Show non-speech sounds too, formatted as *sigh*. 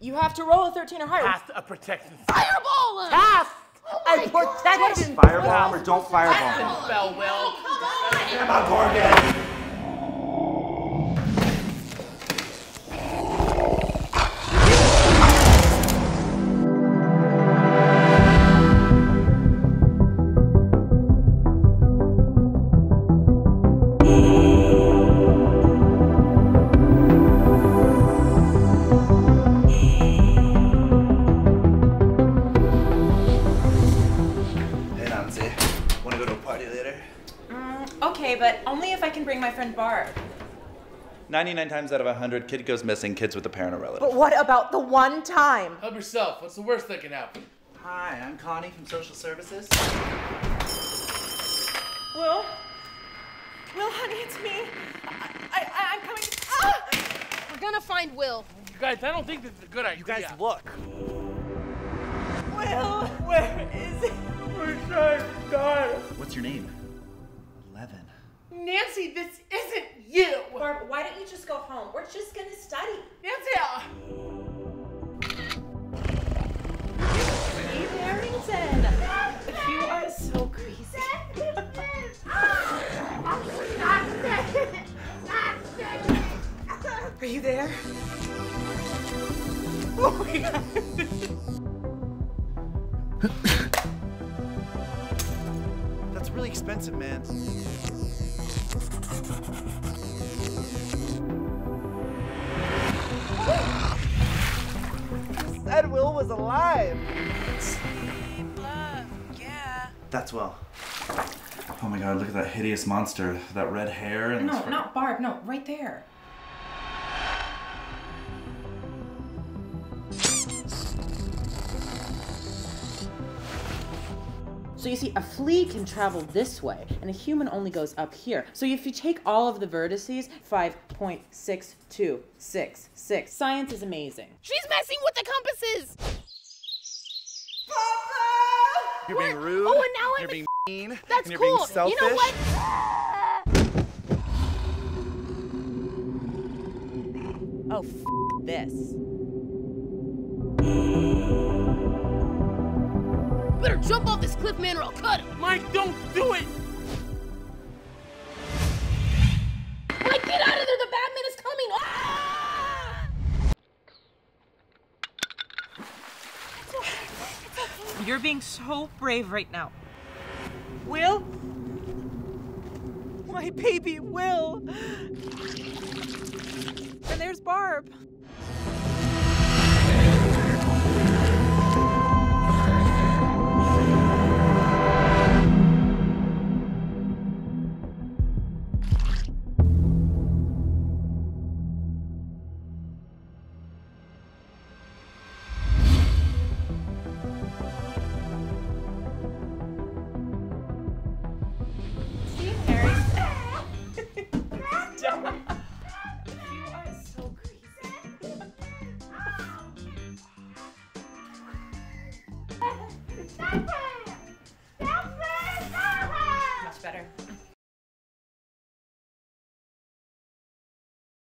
You have to roll a 13 or higher. Cast a protection Fireball him! Cast Oh a protection Fireball or don't fireball. spell, Will. Come on, Gorgon. Hey, Nancy. Wanna go to a party later? Okay, but only if I can bring my friend Barb. 99 times out of 100, kid goes missing, kids with a parent or relative. But what about the one time? Help yourself. What's the worst that can happen? Hi, I'm Connie from Social Services. Will? Will, honey, it's me. I, I, I'm coming. Ah! We're gonna find Will. You guys, I don't think this is a good idea. You guys look. Will, where is he? What's your name? Levin. Nancy, this isn't you. Barb, why don't you just go home? We're just gonna study. Nancy, Steve Harrington. You are so crazy. *laughs* Are you there? Oh my god. *laughs* That's really expensive, man. Said Will was alive. That's well. Oh my god, look at that hideous monster. That red hair and No, not Barb. No, right there. So you see, a flea can travel this way, and a human only goes up here. So if you take all of the vertices, 5.6266. Science is amazing. She's messing with the compasses. You're being rude. Oh, and now I'm You're being mean. That's and you're cool. being selfish. You know what? Oh, f- this. Better jump off this cliff, man, or I'll cut him. Mike, don't do it. Mike, get out of there. The Batman is coming. Ah! You're being so brave right now. Will? My baby Will. And there's Barb. Ha ha ha!